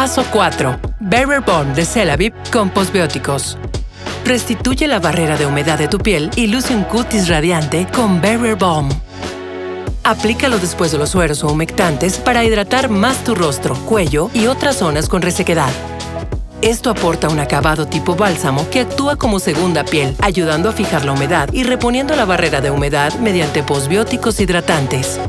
Paso 4. Barrier Balm de Celavip con postbióticos. Restituye la barrera de humedad de tu piel y luce un cutis radiante con Barrier Balm. Aplícalo después de los sueros o humectantes para hidratar más tu rostro, cuello y otras zonas con resequedad. Esto aporta un acabado tipo bálsamo que actúa como segunda piel, ayudando a fijar la humedad y reponiendo la barrera de humedad mediante postbióticos hidratantes.